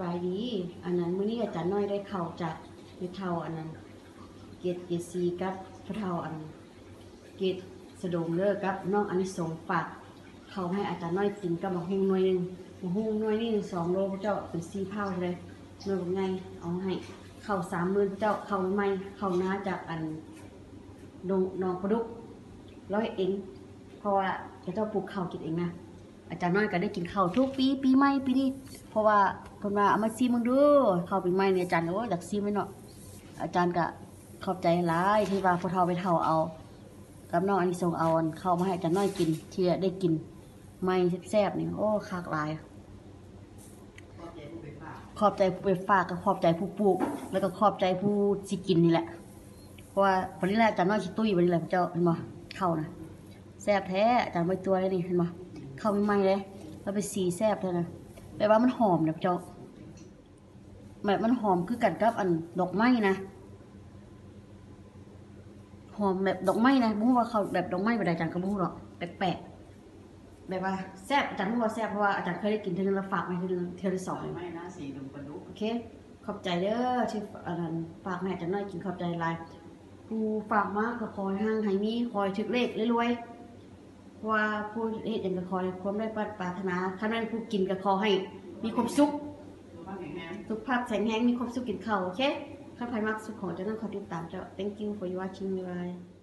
บายดี อันนั้นมื้อนี้อาจารย์น้อยได้เข้าจากพระเฒ่าอันนั้น เกตเกตซีกับพระเฒ่าอัน เกตสะดมเลิกกับน้องอานิสงส์ฝากเขาให้อาจารย์น้อยกินกับมะฮุ่งน่วยหนึงมะฮุ่งน่วยนี่สองโลพระเจ้าเป็นซีเผาเลยหน่วยเป็นไงเอาให้เข้าสามหมื่นเจ้าเข้าใหม่เข้าน้าจากอันดงหนองประดุกร้อยเองเพราะว่าพระเจ้าปลูกเข้ากินเองนะ อาจารย์น้อยก็ได้กินข้าวทุกปีปีใหม่ปีนี้เพราะว่าเพิ่นว่าเอามาซีมึงดูข้าวปีใหม่เนี่ยอาจารย์ก็ว่าอยากซีไหมเนาะอาจารย์ก็ขอบใจหลายที่ว่าพวกเฒ่าไปเฒ่าเอากับน้องอันนี้ส่งเอาเข้ามาให้อาจารย์น้อยกินที่ได้กินไม่แซ่บๆนี่โอ้คักหลายขอบใจผู้ไปฝากกับขอบใจผู้ปลูก แล้วก็ขอบใจผู้สิกินนี่แหละ เพราะว่าวันนี้แหละอาจารย์น้อยชิตุ้ยวันนี้แหละพระเจ้าเห็นบ่เข้านะแซ่บแท้อาจารย์ใบตัวเลยนี่เห็นบ่ เข้าใหม่ๆเลยแล้วไปสีแซ่บเลยนะแปลว่ามันหอมนะพระเจ้าแบบมันหอมคือกันกับอันดอกไม้นะหอมแบบดอกไม้นะบ่รู้ว่าเขาแบบดอกไม้แบบใดอาจารย์ก็บ่รู้หรอกแปลกๆแบบว่าแซ่บอาจารย์รู้ว่าแซ่บเพราะว่าอาจารย์เคยได้กินเทื่อนึงแล้วฝากมาเทื่อนึงเทื่อที่สองไม่นะสีดมปลาดุกโอเคขอบใจเด้อที่อันนั้นฝากแม่จังน้อยกินขอบใจหลายผู้ฝากมาก็คอยห่างให้มีคอยถึกเลขรวยๆ เพราะว่าผู้เฮ็ดหยังก็คอยความได้ปรารถนาถ้าแม่นผู้กินก็ขอให้มีความสุข สุขภาพแข็งแรงมีความสุขกินข้าวโอเคข้าพายมักสุขของจะนั่งขอติดตามเจ้า thank you for watching bye